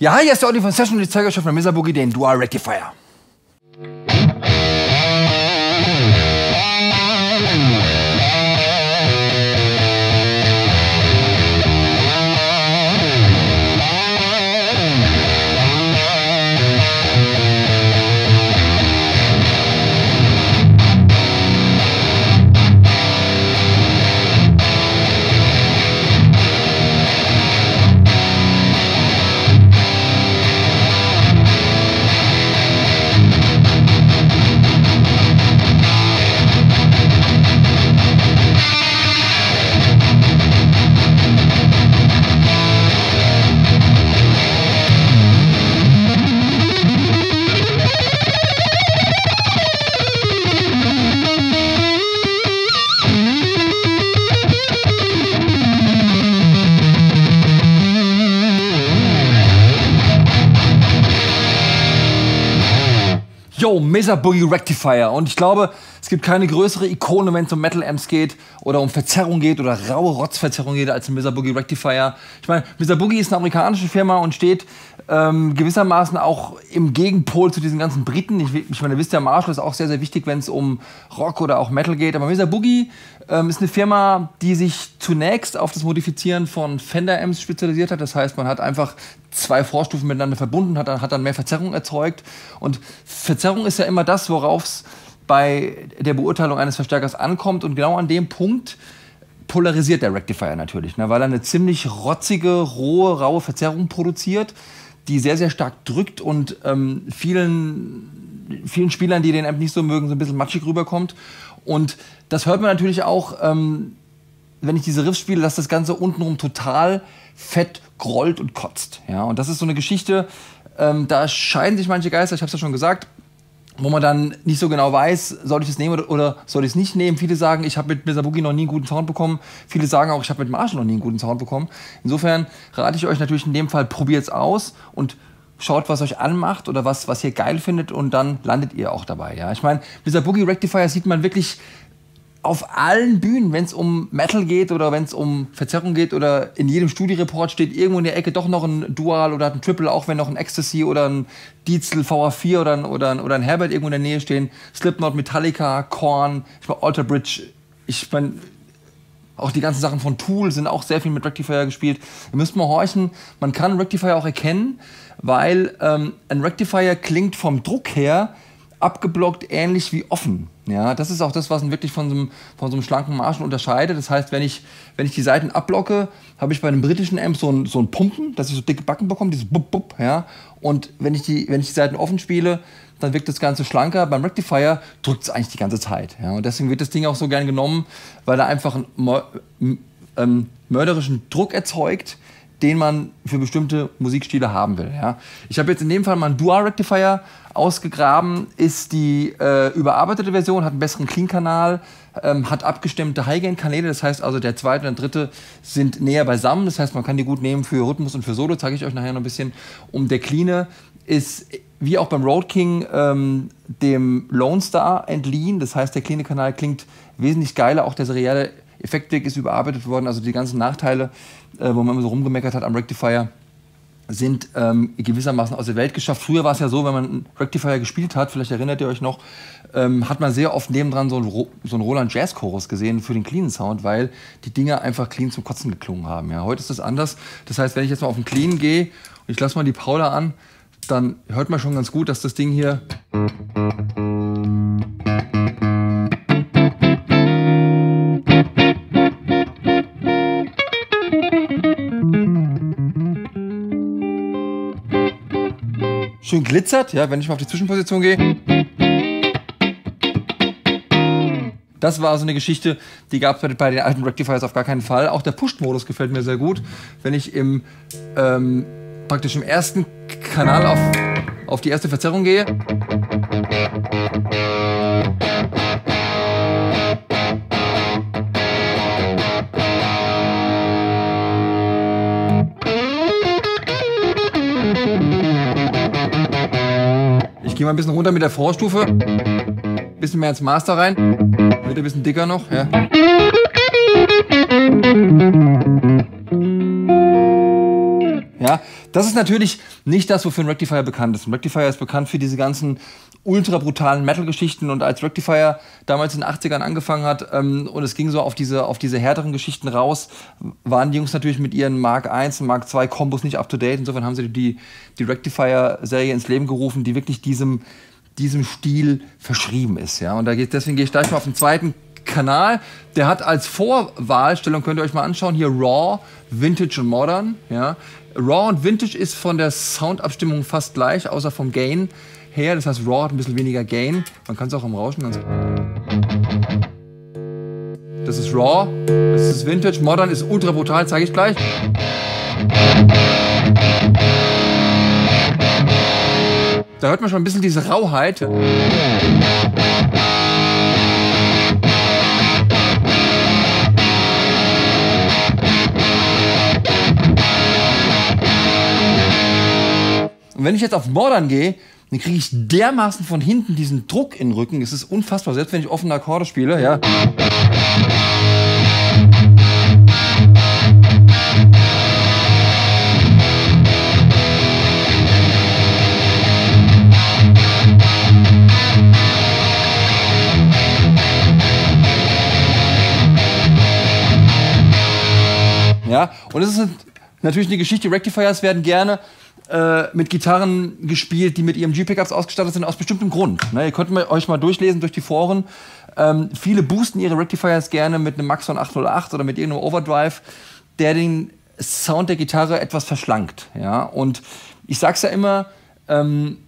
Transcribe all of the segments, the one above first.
Ja, hier ist der Audi von Session und ich zeige euch auf der Mesa Boogie den Dual Rectifier. Mesa Boogie Rectifier. Und ich glaube, es gibt keine größere Ikone, wenn es um Metal Amps geht oder um Verzerrung geht oder raue Rotzverzerrung geht, als ein Mesa Boogie Rectifier. Ich meine, Mesa Boogie ist eine amerikanische Firma und steht ähm, gewissermaßen auch im Gegenpol zu diesen ganzen Briten. Ich, ich meine, ihr wisst ja, Marshall ist auch sehr, sehr wichtig, wenn es um Rock oder auch Metal geht. Aber Mesa Boogie ähm, ist eine Firma, die sich zunächst auf das Modifizieren von Fender Amps spezialisiert hat. Das heißt, man hat einfach zwei Vorstufen miteinander verbunden, hat dann, hat dann mehr Verzerrung erzeugt. Und Verzerrung ist ja immer das, worauf es bei der Beurteilung eines Verstärkers ankommt. Und genau an dem Punkt polarisiert der Rectifier natürlich, ne? weil er eine ziemlich rotzige, rohe, raue Verzerrung produziert, die sehr, sehr stark drückt und ähm, vielen, vielen Spielern, die den Amp nicht so mögen, so ein bisschen matschig rüberkommt. Und das hört man natürlich auch, ähm, wenn ich diese Riffs spiele, dass das Ganze untenrum total fett grollt und kotzt. Ja? Und das ist so eine Geschichte, ähm, da scheiden sich manche Geister, ich habe es ja schon gesagt, wo man dann nicht so genau weiß, soll ich es nehmen oder, oder soll ich es nicht nehmen. Viele sagen, ich habe mit Misabuki noch nie einen guten Sound bekommen. Viele sagen auch, ich habe mit Marshall noch nie einen guten Sound bekommen. Insofern rate ich euch natürlich in dem Fall, probiert es aus und schaut, was euch anmacht oder was, was ihr geil findet und dann landet ihr auch dabei. Ja? Ich meine, dieser Rectifier sieht man wirklich auf allen Bühnen, wenn es um Metal geht oder wenn es um Verzerrung geht oder in jedem Studiereport steht irgendwo in der Ecke doch noch ein Dual oder ein Triple, auch wenn noch ein Ecstasy oder ein Diesel VA4 oder ein, oder ein, oder ein Herbert irgendwo in der Nähe stehen. Slipknot, Metallica, Korn, ich meine Alter Bridge. Ich meine, auch die ganzen Sachen von Tool sind auch sehr viel mit Rectifier gespielt. Ihr müsst mal horchen, man kann Rectifier auch erkennen, weil ähm, ein Rectifier klingt vom Druck her abgeblockt ähnlich wie offen. Ja, das ist auch das, was ihn wirklich von so einem, von so einem schlanken Marshall unterscheidet. Das heißt, wenn ich, wenn ich die Seiten abblocke, habe ich bei einem britischen Amp so ein, so ein Pumpen, dass ich so dicke Backen bekomme, dieses Bup, Bup, ja. Und wenn ich, die, wenn ich die Seiten offen spiele, dann wirkt das Ganze schlanker. Beim Rectifier drückt es eigentlich die ganze Zeit. Ja. Und deswegen wird das Ding auch so gern genommen, weil er einfach einen ähm, mörderischen Druck erzeugt, den man für bestimmte Musikstile haben will. Ja. Ich habe jetzt in dem Fall mal einen Dual Rectifier ausgegraben, ist die äh, überarbeitete Version, hat einen besseren Clean-Kanal, ähm, hat abgestimmte High-Gain-Kanäle, das heißt also der zweite und der dritte sind näher beisammen, das heißt man kann die gut nehmen für Rhythmus und für Solo, zeige ich euch nachher noch ein bisschen. Um der Cleane ist wie auch beim Road King ähm, dem Lone Star entliehen, das heißt der Clean-Kanal klingt wesentlich geiler, auch der serielle Effektweg ist überarbeitet worden, also die ganzen Nachteile, äh, wo man immer so rumgemeckert hat am Rectifier, sind ähm, gewissermaßen aus der Welt geschafft. Früher war es ja so, wenn man Rectifier gespielt hat, vielleicht erinnert ihr euch noch, ähm, hat man sehr oft nebendran so einen, so einen Roland Jazz Chorus gesehen für den cleanen Sound, weil die Dinger einfach clean zum Kotzen geklungen haben. Ja, heute ist das anders. Das heißt, wenn ich jetzt mal auf den Clean gehe und ich lasse mal die Paula an, dann hört man schon ganz gut, dass das Ding hier glitzert, ja, wenn ich mal auf die Zwischenposition gehe. Das war so eine Geschichte, die gab es bei den alten Rectifiers auf gar keinen Fall. Auch der Push-Modus gefällt mir sehr gut. Wenn ich im ähm, praktisch im ersten Kanal auf, auf die erste Verzerrung gehe. Gehen wir ein bisschen runter mit der Vorstufe. Bisschen mehr ins Master rein. Wird ein bisschen dicker noch. Ja. Ja, Das ist natürlich nicht das, wofür ein Rectifier bekannt ist. Ein Rectifier ist bekannt für diese ganzen ultra brutalen Metal-Geschichten und als Rectifier damals in den 80ern angefangen hat ähm, und es ging so auf diese, auf diese härteren Geschichten raus, waren die Jungs natürlich mit ihren Mark 1 und Mark 2 Kombos nicht up to date. Insofern haben sie die, die Rectifier-Serie ins Leben gerufen, die wirklich diesem, diesem Stil verschrieben ist. Ja? Und da geht, deswegen gehe ich gleich mal auf den zweiten Kanal. Der hat als Vorwahlstellung, könnt ihr euch mal anschauen, hier Raw, Vintage und Modern. Ja? Raw und Vintage ist von der Soundabstimmung fast gleich, außer vom Gain her. Das heißt, Raw hat ein bisschen weniger Gain. Man kann es auch im Rauschen ganz. Das ist Raw, das ist Vintage. Modern ist ultra brutal, zeige ich gleich. Da hört man schon ein bisschen diese Rauheit. Und wenn ich jetzt auf Modern gehe, dann kriege ich dermaßen von hinten diesen Druck in den Rücken. Es ist unfassbar, selbst wenn ich offene Akkorde spiele, ja. Ja, und es ist natürlich eine Geschichte, Rectifiers werden gerne äh, mit Gitarren gespielt, die mit EMG-Pickups ausgestattet sind, aus bestimmtem Grund. Ne, ihr könnt euch mal durchlesen durch die Foren. Ähm, viele boosten ihre Rectifiers gerne mit einem Maxon 808 oder mit irgendeinem Overdrive, der den Sound der Gitarre etwas verschlankt. Ja? Und ich sag's ja immer, ähm,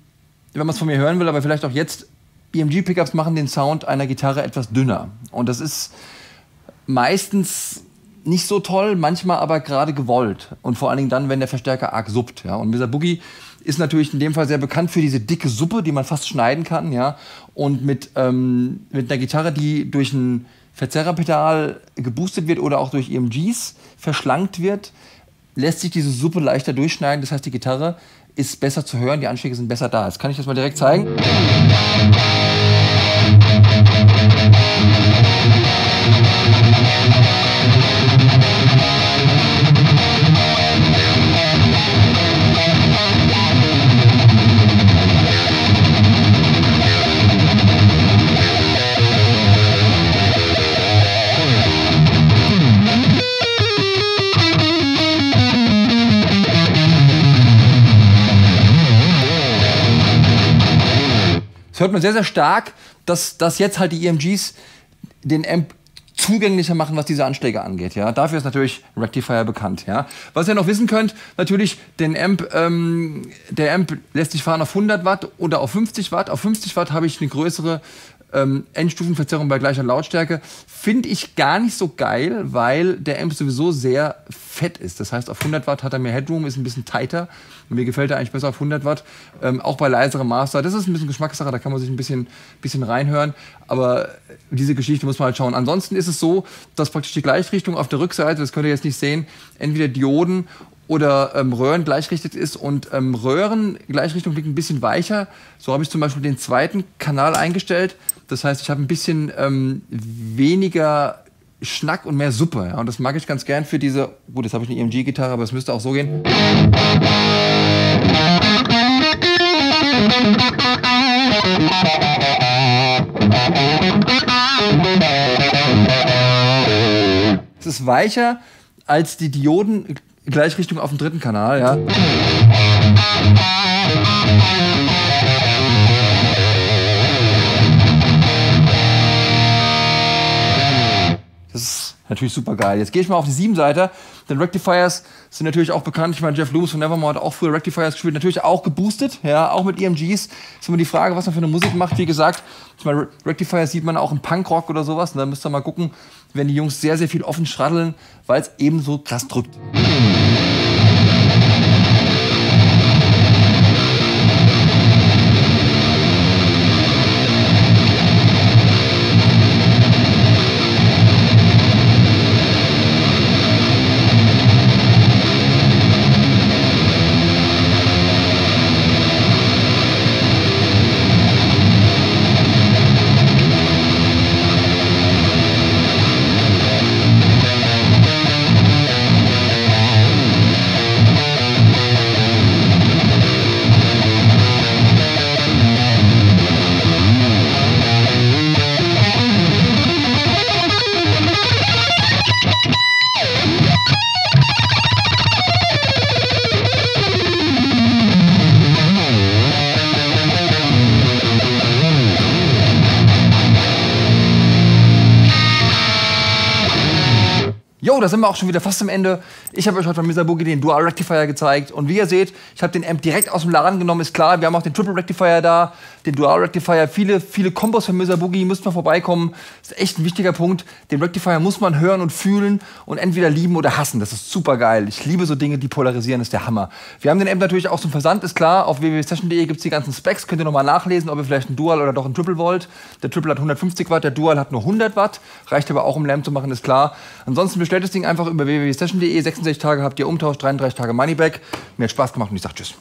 wenn man es von mir hören will, aber vielleicht auch jetzt, EMG-Pickups machen den Sound einer Gitarre etwas dünner. Und das ist meistens nicht so toll, manchmal aber gerade gewollt. Und vor allen Dingen dann, wenn der Verstärker arg suppt. Ja. Und Mr. Boogie ist natürlich in dem Fall sehr bekannt für diese dicke Suppe, die man fast schneiden kann. Ja. Und mit, ähm, mit einer Gitarre, die durch ein Verzerrerpedal geboostet wird oder auch durch EMGs verschlankt wird, lässt sich diese Suppe leichter durchschneiden. Das heißt, die Gitarre ist besser zu hören, die Anschläge sind besser da. Jetzt kann ich das mal direkt zeigen. Hört man sehr, sehr stark, dass, dass jetzt halt die EMGs den Amp zugänglicher machen, was diese Anschläge angeht. Ja? Dafür ist natürlich Rectifier bekannt. Ja? Was ihr noch wissen könnt, natürlich, den Amp, ähm, der Amp lässt sich fahren auf 100 Watt oder auf 50 Watt. Auf 50 Watt habe ich eine größere ähm, Endstufenverzerrung bei gleicher Lautstärke. Finde ich gar nicht so geil, weil der Amp sowieso sehr fett ist. Das heißt, auf 100 Watt hat er mehr Headroom, ist ein bisschen tighter. Mir gefällt er eigentlich besser auf 100 Watt. Ähm, auch bei leiserem Master. Das ist ein bisschen Geschmackssache, da kann man sich ein bisschen, bisschen reinhören. Aber diese Geschichte muss man halt schauen. Ansonsten ist es so, dass praktisch die Gleichrichtung auf der Rückseite, das könnt ihr jetzt nicht sehen, entweder Dioden oder ähm, Röhren gleichrichtet ist und ähm, Röhrengleichrichtung liegt ein bisschen weicher. So habe ich zum Beispiel den zweiten Kanal eingestellt. Das heißt, ich habe ein bisschen ähm, weniger Schnack und mehr Suppe. Ja? Und das mag ich ganz gern für diese. Gut, jetzt habe ich eine EMG-Gitarre, aber es müsste auch so gehen. Es ist weicher als die Dioden Gleichrichtung auf dem dritten Kanal, ja. Natürlich super geil. Jetzt gehe ich mal auf die 7-Seite, denn Rectifiers sind natürlich auch bekannt. Ich meine, Jeff Loomis von Nevermore hat auch früher Rectifiers gespielt, natürlich auch geboostet, ja, auch mit EMGs. Ist immer die Frage, was man für eine Musik macht. Wie gesagt, ich meine, Rectifiers sieht man auch im Punkrock oder sowas. Und da müsst ihr mal gucken, wenn die Jungs sehr, sehr viel offen straddeln, weil es eben so krass drückt. Da sind wir auch schon wieder fast am Ende. Ich habe euch heute von. Boogie den Dual Rectifier gezeigt. Und wie ihr seht, ich habe den Amp direkt aus dem Laden genommen, ist klar. Wir haben auch den Triple Rectifier da, den Dual Rectifier. Viele, viele Kombos von. Boogie, müsst mal vorbeikommen. Das ist echt ein wichtiger Punkt. Den Rectifier muss man hören und fühlen und entweder lieben oder hassen. Das ist super geil. Ich liebe so Dinge, die polarisieren, ist der Hammer. Wir haben den Amp natürlich auch zum Versand, ist klar. Auf www.session.de gibt es die ganzen Specs. Könnt ihr nochmal nachlesen, ob ihr vielleicht ein Dual oder doch ein Triple wollt. Der Triple hat 150 Watt, der Dual hat nur 100 Watt. Reicht aber auch, um Lamp zu machen, ist klar. Ansonsten bestellt das Ding einfach über www.session.de. 66 Tage habt ihr Umtausch, 33 Tage Moneyback. Mir hat Spaß gemacht und ich sage Tschüss.